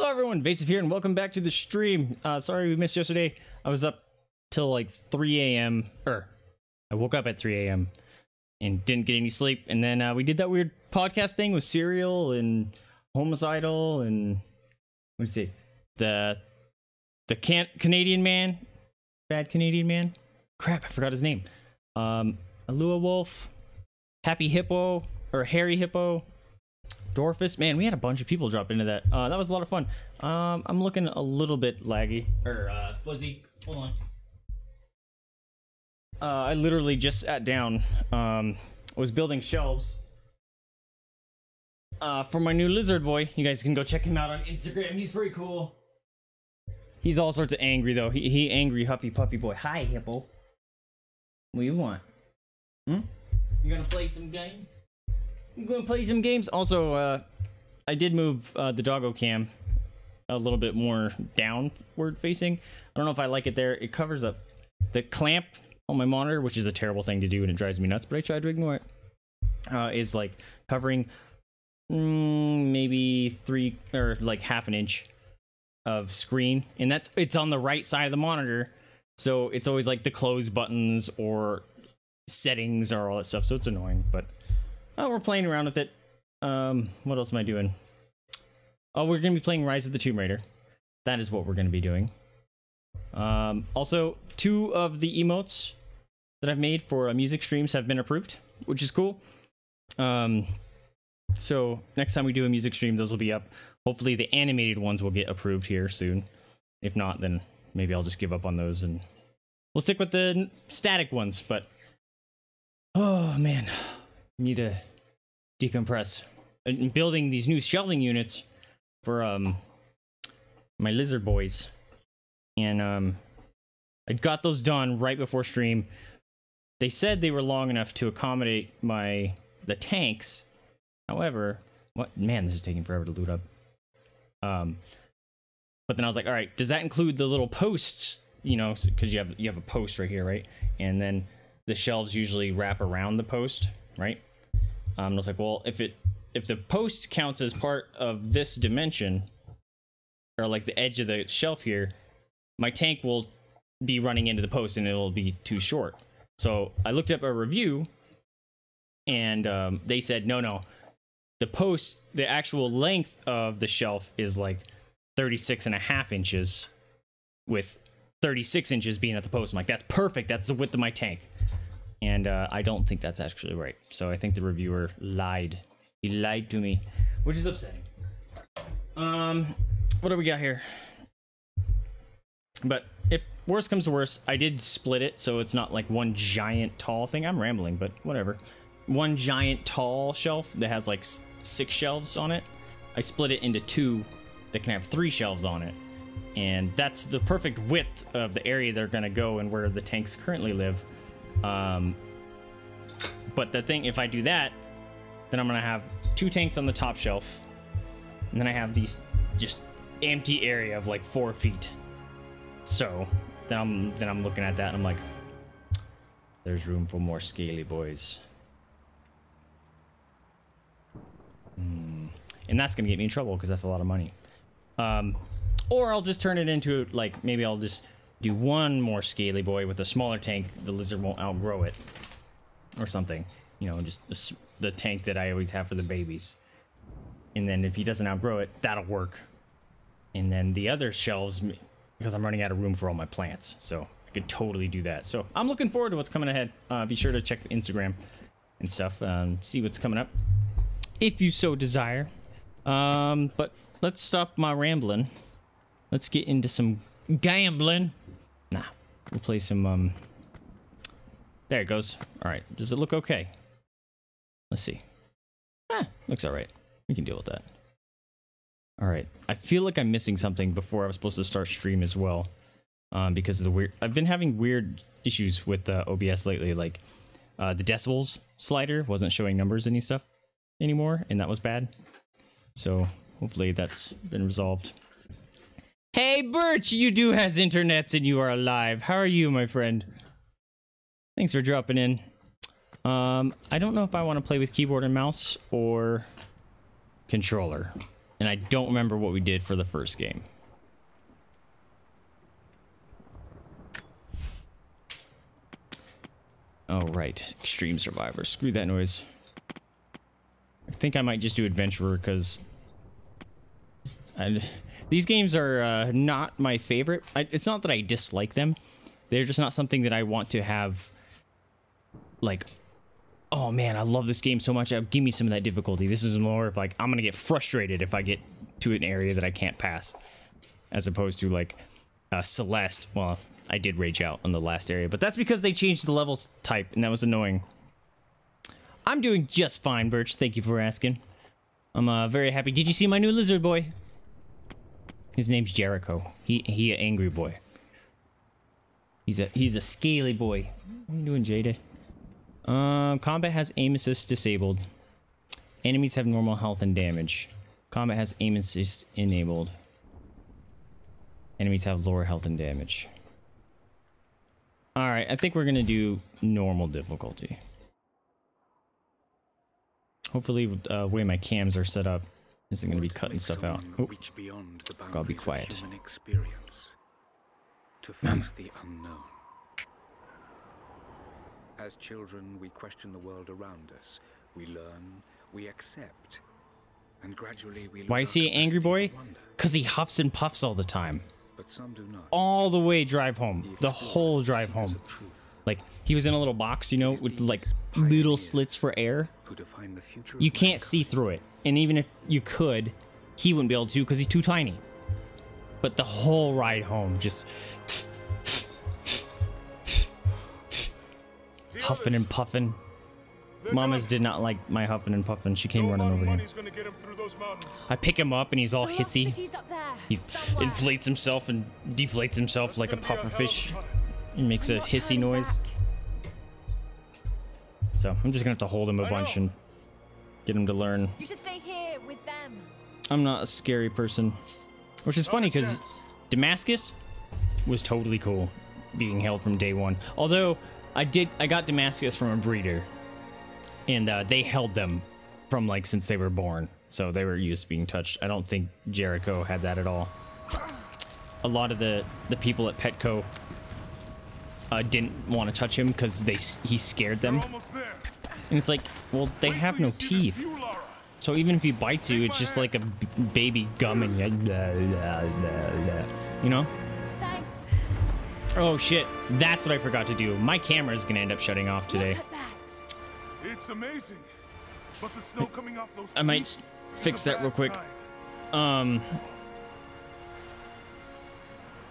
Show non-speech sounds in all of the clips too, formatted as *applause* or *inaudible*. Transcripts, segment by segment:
Hello everyone, Vaesive here, and welcome back to the stream. Uh, sorry we missed yesterday. I was up till like 3 a.m. or I woke up at 3 a.m. and didn't get any sleep. And then uh, we did that weird podcast thing with Serial and Homicidal and do you say? The the can Canadian man, bad Canadian man. Crap, I forgot his name. Um, Alua Wolf, Happy Hippo or Harry Hippo. Dorfus, man, we had a bunch of people drop into that. Uh, that was a lot of fun. Um, I'm looking a little bit laggy or uh, fuzzy. Hold on. Uh, I literally just sat down. Um, was building shelves. Uh, for my new lizard boy. You guys can go check him out on Instagram. He's pretty cool. He's all sorts of angry though. He he angry huffy puppy boy. Hi hippo. What do you want? Hmm? You gonna play some games? I'm gonna play some games. Also, uh, I did move uh, the doggo cam a little bit more downward facing. I don't know if I like it there. It covers up the clamp on my monitor, which is a terrible thing to do and it drives me nuts, but I tried to ignore it. Uh, is like covering mm, maybe three or like half an inch of screen, and that's it's on the right side of the monitor, so it's always like the close buttons or settings or all that stuff. So it's annoying, but Oh, we're playing around with it. Um, what else am I doing? Oh, we're going to be playing Rise of the Tomb Raider. That is what we're going to be doing. Um, also, two of the emotes that I've made for uh, music streams have been approved, which is cool. Um, so next time we do a music stream, those will be up. Hopefully the animated ones will get approved here soon. If not, then maybe I'll just give up on those and we'll stick with the static ones. But, oh man, need to decompress. And building these new shelving units for um my lizard boys. And um I got those done right before stream. They said they were long enough to accommodate my the tanks. However, what man, this is taking forever to loot up. Um but then I was like, all right, does that include the little posts? You know, because you have you have a post right here, right? And then the shelves usually wrap around the post, right? Um, I was like, well, if it if the post counts as part of this dimension, or like the edge of the shelf here, my tank will be running into the post and it will be too short. So I looked up a review, and um, they said, no, no, the post, the actual length of the shelf is like 36 and a half inches, with 36 inches being at the post. I'm like, that's perfect. That's the width of my tank and uh, I don't think that's actually right. So I think the reviewer lied. He lied to me, which is upsetting. Um, what do we got here? But if worst comes to worst, I did split it so it's not like one giant tall thing. I'm rambling, but whatever. One giant tall shelf that has like six shelves on it. I split it into two that can have three shelves on it. And that's the perfect width of the area they're going to go and where the tanks currently live. Um, but the thing, if I do that, then I'm gonna have two tanks on the top shelf, and then I have these just empty area of like four feet. So then I'm then I'm looking at that and I'm like, there's room for more scaly boys. Hmm. And that's gonna get me in trouble because that's a lot of money. Um, or I'll just turn it into like maybe I'll just do one more scaly boy with a smaller tank, the lizard won't outgrow it. Or something. You know, just the, tank that I always have for the babies. And then if he doesn't outgrow it, that'll work. And then the other shelves, because I'm running out of room for all my plants. So I could totally do that. So I'm looking forward to what's coming ahead. Uh, be sure to check Instagram and stuff. Um, see what's coming up. If you so desire. Um, but let's stop my rambling. Let's get into some gambling. Nah, we'll play some, um... There it goes. Alright, does it look okay? Let's see. Ah, looks alright. We can deal with that. Alright, I feel like I'm missing something before I was supposed to start stream as well. Um, because of the weird... I've been having weird issues with uh, OBS lately, like... Uh, the decibels slider wasn't showing numbers any stuff anymore, and that was bad. So, hopefully that's been resolved. Hey, Birch, you do has internets and you are alive. How are you, my friend? Thanks for dropping in. Um, I don't know if I want to play with keyboard and mouse or controller. And I don't remember what we did for the first game. Oh, right. Extreme Survivor. Screw that noise. I think I might just do Adventurer because these games are uh, not my favorite. I, it's not that I dislike them. They're just not something that I want to have like, oh man, I love this game so much. Uh, give me some of that difficulty. This is more of like, I'm going to get frustrated if I get to an area that I can't pass. As opposed to like uh, Celeste. Well, I did rage out on the last area, but that's because they changed the levels type, and that was annoying. I'm doing just fine, Birch. Thank you for asking. I'm uh, very happy. Did you see my new lizard boy? His name's Jericho. He he, a angry boy. He's a he's a scaly boy. What are you doing, Jada? Um, combat has aim assist disabled. Enemies have normal health and damage. Combat has aim assist enabled. Enemies have lower health and damage. Alright, I think we're gonna do normal difficulty. Hopefully, uh, the way my cams are set up isn't gonna be cutting stuff out. Oh. I'll be quiet. To face the unknown. As children, we question the world around us. We learn, we accept, and gradually we. Why is he an angry boy? Because he huffs and puffs all the time but some do not. All the way drive home. The, the whole drive home. Like, he was in a little box, you know, with like little slits for air. You can't see through it. And even if you could, he wouldn't be able to because he's too tiny. But the whole ride home just huffing and puffing. Mamas did not like my huffing and puffing. She came no running over here. I pick him up and he's all hissy. He inflates himself and deflates himself like a pufferfish. He makes a hissy noise. So I'm just gonna have to hold him a bunch and get him to learn. You should stay here with them. I'm not a scary person. Which is funny because Damascus was totally cool being held from day one. Although I did I got Damascus from a breeder and uh, they held them from like since they were born, so they were used to being touched. I don't think Jericho had that at all. A lot of the the people at Petco uh, didn't want to touch him because they he scared them. And it's like, well, they have no teeth. So even if he bites you, it's just like a baby gumming. You know? Thanks. Oh shit, that's what I forgot to do. My camera is gonna end up shutting off today. It's amazing. But the snow coming off those I might fix that real quick. Um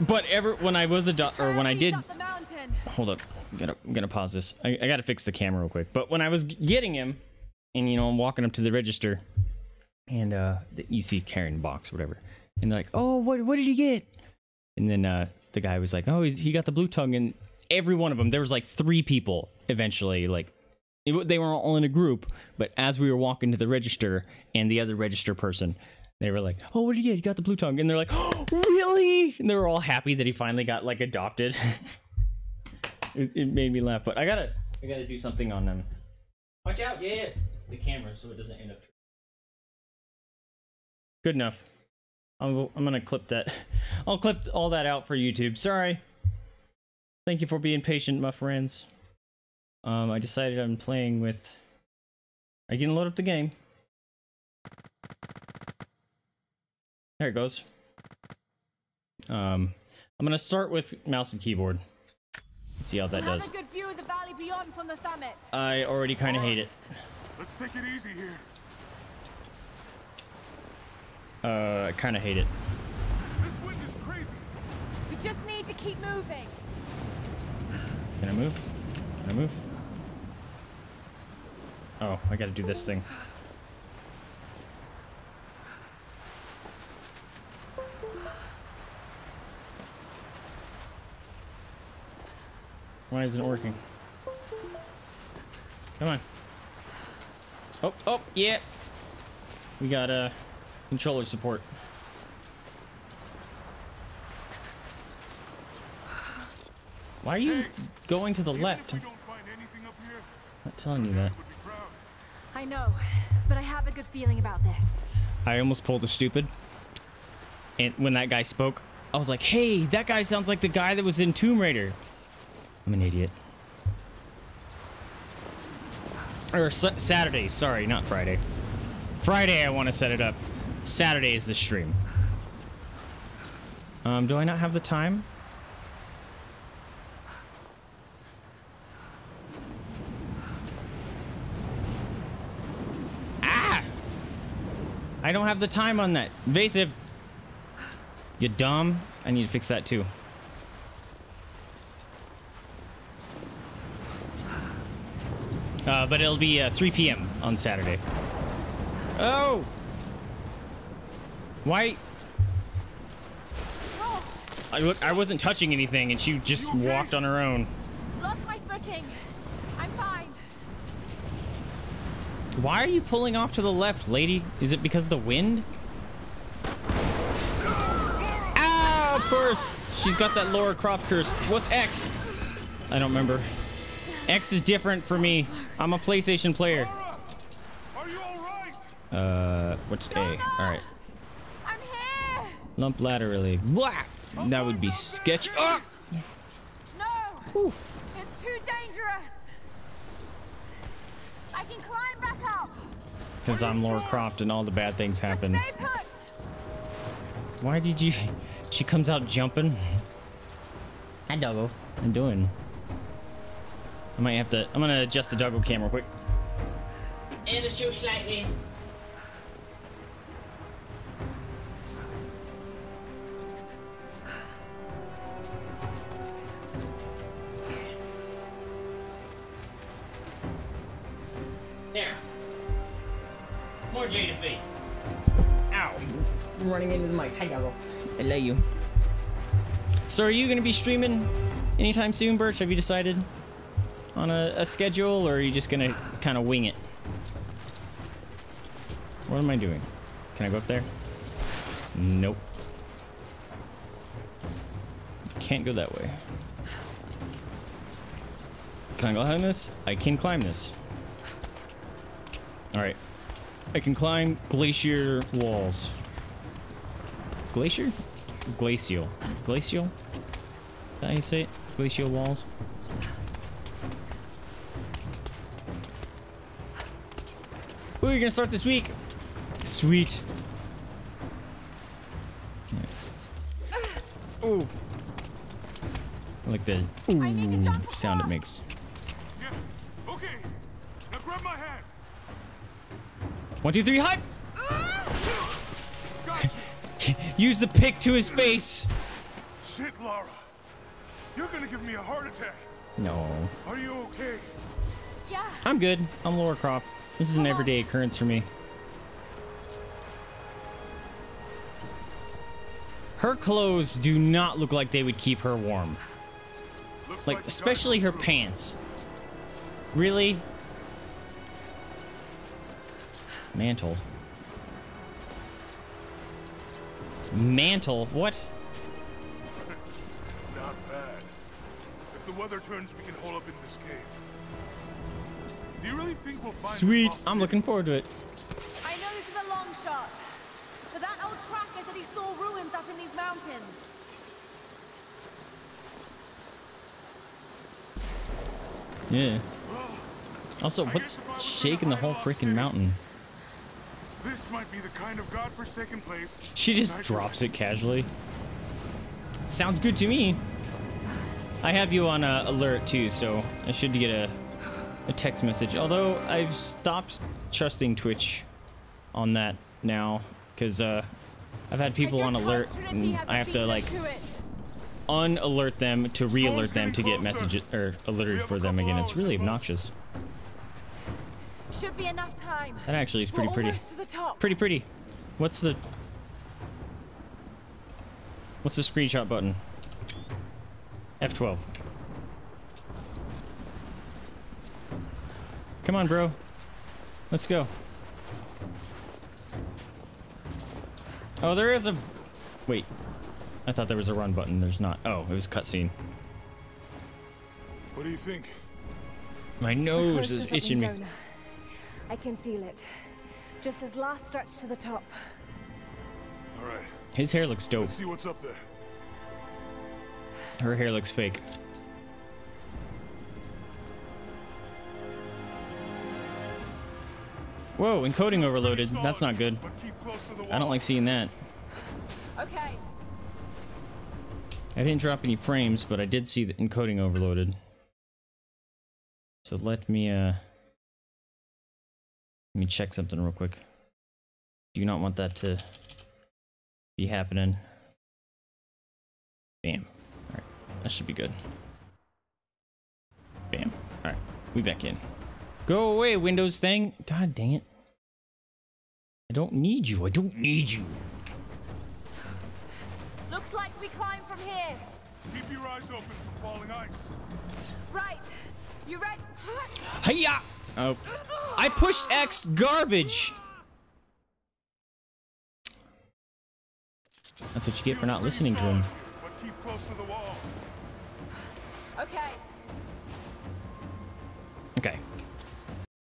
But ever when I was a do or when I did Hold up. I'm gonna I'm gonna pause this. I, I gotta fix the camera real quick. But when I was getting him and you know I'm walking up to the register and uh you see carrying box whatever. And they're like, "Oh, what what did you get?" And then uh the guy was like, "Oh, he got the blue tongue." And every one of them, there was like three people eventually like it, they were all in a group, but as we were walking to the register and the other register person, they were like, "Oh, what did you get? You got the blue tongue?" And they're like, "Oh, really?" And they were all happy that he finally got like adopted. *laughs* it, it, made me laugh, but I gotta, I gotta do something on them. Watch out, yeah, the camera, so it doesn't end up. Good enough. I'm, I'm gonna clip that. *laughs* I'll clip all that out for YouTube. Sorry. Thank you for being patient, my friends. Um, I decided I'm playing with... I can load up the game. There it goes. Um, I'm gonna start with mouse and keyboard. Let's see how that does. I already kind of hate it. Let's take it easy here. Uh, I kind of hate it. This wind is crazy. We just need to keep moving. Can I move? Can I move? Oh, I gotta do this thing. Why isn't it working? Come on. Oh, oh, yeah. We got uh, controller support. Why are you going to the left? I'm not telling you that. I know, but I have a good feeling about this. I almost pulled a stupid. And when that guy spoke, I was like, hey, that guy sounds like the guy that was in Tomb Raider. I'm an idiot. Or S Saturday, sorry, not Friday. Friday, I want to set it up. Saturday is the stream. Um, do I not have the time? Ah! I don't have the time on that. Invasive. You dumb. I need to fix that too. Uh, but it'll be uh, 3 p.m. on Saturday. Oh! Why? I, look, I wasn't touching anything, and she just walked on her own. Lost my footing. I'm fine. Why are you pulling off to the left, lady? Is it because of the wind? Ah, of course. She's got that Lara Croft curse. What's X? I don't remember. X is different for me. I'm a PlayStation player. Are you all right? Uh, what's A? All right. I'm. Lump laterally. Blah! That would be sketchy. Ah! No. It's too dangerous. I can climb back up. Because I'm Lara Croft and all the bad things happen. Why did you... She comes out jumping. Hi, doggo. I'm doing? I might have to... I'm gonna adjust the doggo camera quick. And the show slightly. So are you going to be streaming anytime soon, Birch? Have you decided on a, a schedule, or are you just going to kind of wing it? What am I doing? Can I go up there? Nope. Can't go that way. Can I go climb this? I can climb this. Alright. I can climb glacier walls. Glacier? Glacial. Glacial? Is that how you say it? Glacial walls? Ooh, you're gonna start this week. Sweet. Ooh. I like the I need to ooh sound it makes. Yeah. Okay. Now grab my hand. One, two, three, hut! Gotcha. *laughs* Use the pick to his face. Shit, Lara. You're gonna give me a heart attack. No. Are you okay? Yeah. I'm good. I'm Lara Croft. This is an everyday occurrence for me. Her clothes do not look like they would keep her warm. Looks Like, you got especially her through. pants. Really? Mantle. Mantle? What? Weather turns, we can hole up in this cave. Do you really think we'll find this Sweet. I'm city? looking forward to it. I know this is a long shot, but that old tracker said he saw ruins up in these mountains. Yeah. Oh, also, what's guess if I was shaking the whole find a lost freaking mountain? this might be the kind of godforsaken place. She just drops it casually. Sounds good to me. I have you on uh, alert too, so I should get a, a text message. Although I've stopped trusting Twitch on that now because uh, I've had people on alert, and I have to like unalert them to re-alert them to get messages or alerted for them again. It's really obnoxious. Should be enough time. That actually is pretty pretty. to the top. Pretty pretty. What's the What's the screenshot button? F12. Come on, bro. Let's go. Oh, there is a Wait. I thought there was a run button. There's not. Oh, it was a cutscene. What do you think? My nose is itching me. Jonah. I can feel it. Just this last stretch to the top. All right, His hair looks dope. let's see what's up there. Her hair looks fake. Whoa, encoding overloaded. That's not good. But keep close to the I don't like seeing that. Okay. I didn't drop any frames, but I did see the encoding overloaded. So let me uh let me check something real quick. Do you not want that to be happening? Bam. Alright. That should be good. Bam. Alright. We back in. Go away, Windows thing. God dang it. I don't need you. I don't need you. Looks like we climb from here. Keep your eyes open for falling ice. Right. You ready? Hiya! Oh. I pushed X garbage! That's what you get for not listening to him. But keep close to the wall. Okay.